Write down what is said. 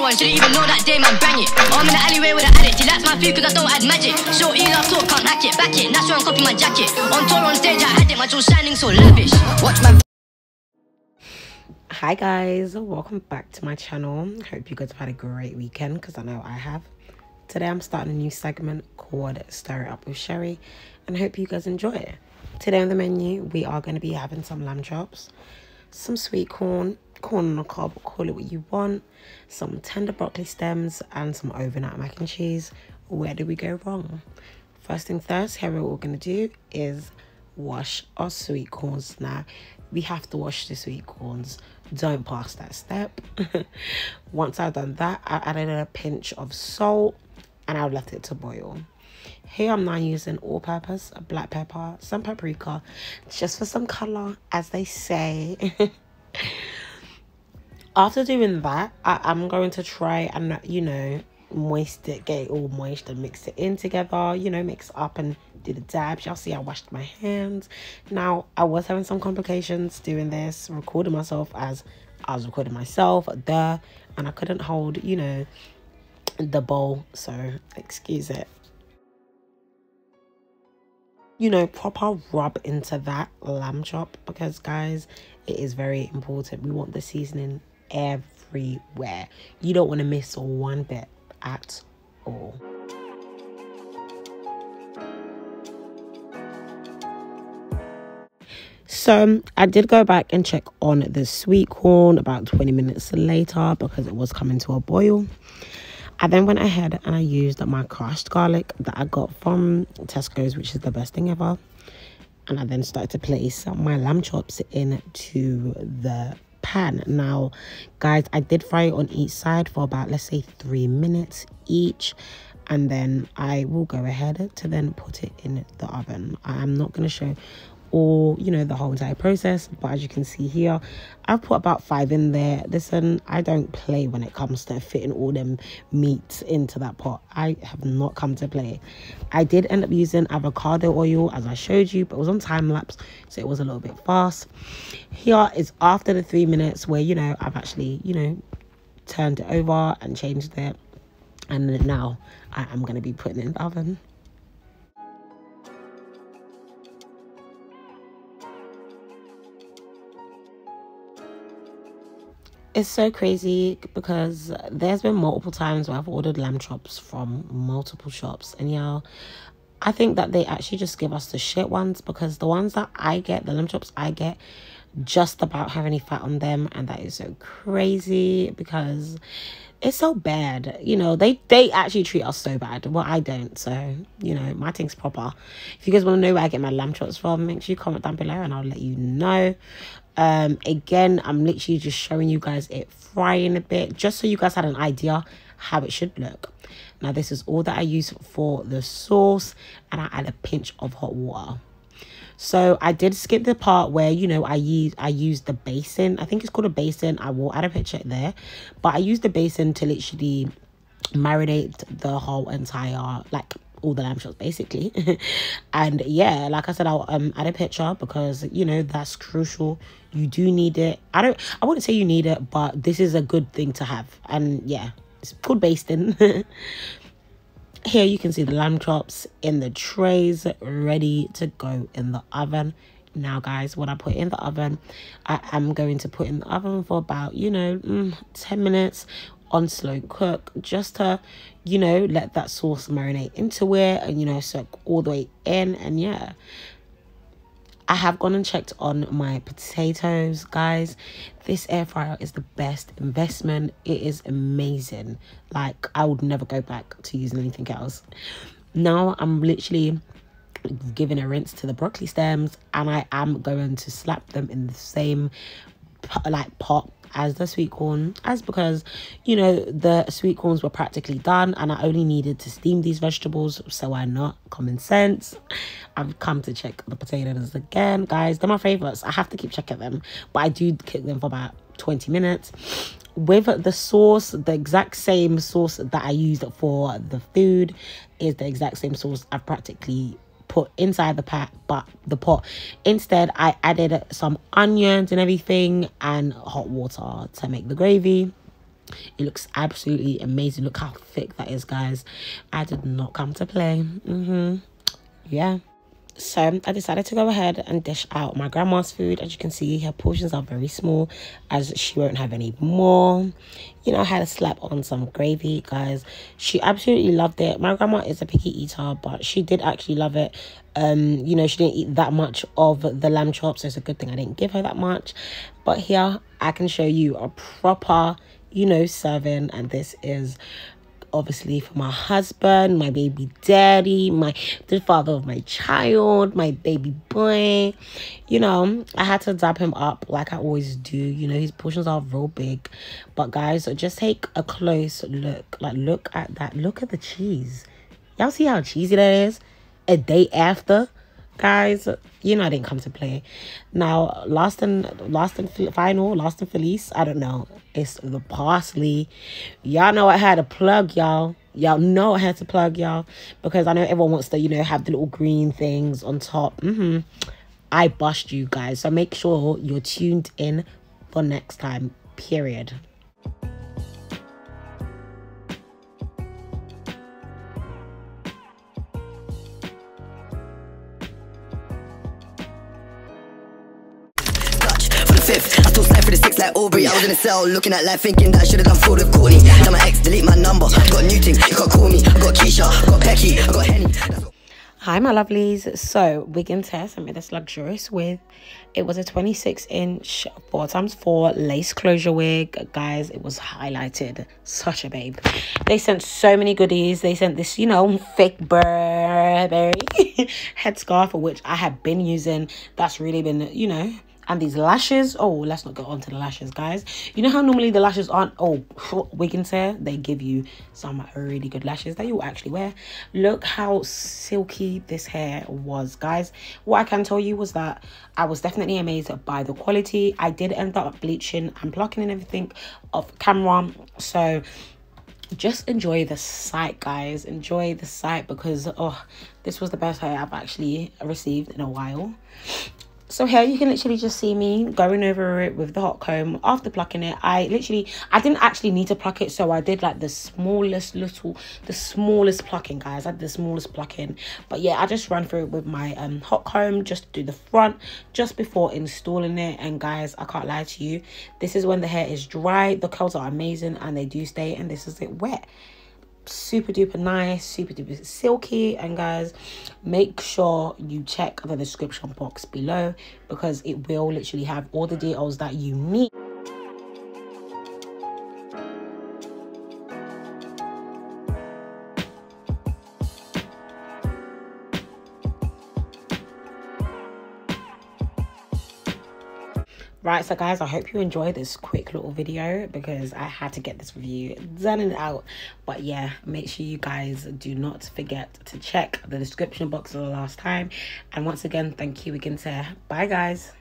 one, shouldn't even know that day, man, bang it. Oh, I'm in the alleyway with an addict, he likes my food cause I don't add magic. Show E love talk, can't hack it, back it. Natural copy my jacket. On tour, on stage, I had it, my jewels shining so lavish. Watch my hi guys welcome back to my channel hope you guys have had a great weekend because i know i have today i'm starting a new segment called stir it up with sherry and hope you guys enjoy it today on the menu we are going to be having some lamb chops some sweet corn corn on the cob call it what you want. Some tender broccoli stems and some overnight mac and cheese. Where do we go wrong? First thing first here what we're going to do is wash our sweet corns. Now we have to wash the sweet corns. Don't pass that step. Once i've done that i added a pinch of salt and i've left it to boil here i'm now using all purpose black pepper some paprika just for some color as they say after doing that i'm going to try and you know moist it get it all moist and mix it in together you know mix up and do the dabs. Y'all see I washed my hands. Now, I was having some complications doing this, recording myself as I was recording myself there, and I couldn't hold, you know, the bowl, so excuse it. You know, proper rub into that lamb chop because, guys, it is very important. We want the seasoning everywhere. You don't want to miss one bit at all. So I did go back and check on the sweet corn about 20 minutes later because it was coming to a boil. I then went ahead and I used my crushed garlic that I got from Tesco's, which is the best thing ever. And I then started to place my lamb chops into the pan. Now, guys, I did fry it on each side for about, let's say, three minutes each and then I will go ahead to then put it in the oven. I'm not going to show or you know the whole entire process. But as you can see here i've put about five in there. Listen i don't play when it comes to fitting all them meats into that pot. I have not come to play. I did end up using avocado oil as i showed you but it was on time lapse so it was a little bit fast. Here is after the three minutes where you know i've actually you know turned it over and changed it. And now i am going to be putting it in the oven it's so crazy because there's been multiple times where I've ordered lamb chops from multiple shops, and y'all, I think that they actually just give us the shit ones because the ones that I get, the lamb chops I get, just about have any fat on them, and that is so crazy because it's so bad. You know, they they actually treat us so bad. Well, I don't. So you know, my thing's proper. If you guys want to know where I get my lamb chops from, make sure you comment down below, and I'll let you know um again i'm literally just showing you guys it frying a bit just so you guys had an idea how it should look. Now this is all that i use for the sauce and i add a pinch of hot water. So i did skip the part where you know i use i use the basin. I think it's called a basin. I will add a picture there. But i use the basin to literally marinate the whole entire like all the lamb chops basically. And yeah like i said i'll um add a picture because you know that's crucial. You do need it. I don't i wouldn't say you need it but this is a good thing to have. And yeah it's good basting. Here you can see the lamb chops in the trays ready to go in the oven. Now guys what i put in the oven i am going to put in the oven for about you know mm, 10 minutes on slow cook just to you know let that sauce marinate into it and you know soak all the way in and yeah I have gone and checked on my potatoes, guys. This air fryer is the best investment. It is amazing. Like, I would never go back to using anything else. Now, I'm literally giving a rinse to the broccoli stems and I am going to slap them in the same like pot as the sweet corn as because you know the sweet corns were practically done and i only needed to steam these vegetables so why not? Common sense. I've come to check the potatoes again. Guys they're my favorites. I have to keep checking them but i do cook them for about 20 minutes with the sauce. The exact same sauce that i used for the food is the exact same sauce i've practically put inside the pot but the pot. Instead i added some onions and everything and hot water to make the gravy. It looks absolutely amazing. Look how thick that is guys. I did not come to play. Mm-hmm. Yeah so I decided to go ahead and dish out my grandma's food. As you can see, her portions are very small as she won't have any more. You know, I had to slap on some gravy, guys. She absolutely loved it. My grandma is a picky eater, but she did actually love it. Um, you know, she didn't eat that much of the lamb chops, so it's a good thing I didn't give her that much. But here, I can show you a proper, you know, serving, and this is obviously for my husband, my baby daddy, my the father of my child, my baby boy. You know, I had to dab him up like I always do. You know, his portions are real big. But guys, just take a close look. Like look at that. Look at the cheese. Y'all see how cheesy that is? A day after guys you know i didn't come to play. Now last and last and final last and felice i don't know. It's the parsley. Y'all know i had to plug y'all. Y'all know i had to plug y'all. Because i know everyone wants to you know have the little green things on top. Mm-hmm. I bust you guys. So make sure you're tuned in for next time period still slide for the six like Aubrey. I was in a cell looking at life thinking that I should have done fraud with Courtney. Tell my ex, delete my number. got new thing, you can't call me. I got Keisha, I got Becky, I got Henny. Hi, my lovelies. So, Wig and Tess sent me this luxurious wig. It was a 26 inch 4 times 4 lace closure wig. Guys, it was highlighted. Such a babe. They sent so many goodies. They sent this, you know, fake Burberry headscarf, which I have been using. That's really been, you know, and these lashes oh let's not get on to the lashes guys. You know how normally the lashes aren't oh Wiggins hair they give you some really good lashes that you actually wear. Look how silky this hair was guys. What i can tell you was that i was definitely amazed by the quality. I did end up bleaching and plucking and everything off camera. So just enjoy the sight guys. Enjoy the sight because oh this was the best hair i've actually received in a while so here you can literally just see me going over it with the hot comb. After plucking it i literally i didn't actually need to pluck it so i did like the smallest little the smallest plucking guys i did the smallest plucking. But yeah i just ran through it with my um hot comb just to do the front just before installing it. And guys i can't lie to you this is when the hair is dry the curls are amazing and they do stay and this is it wet super duper nice super duper silky. And guys make sure you check the description box below because it will literally have all the details that you need right so guys i hope you enjoyed this quick little video because i had to get this review done and out. But yeah make sure you guys do not forget to check the description box for the last time. And once again thank you again sir. Bye guys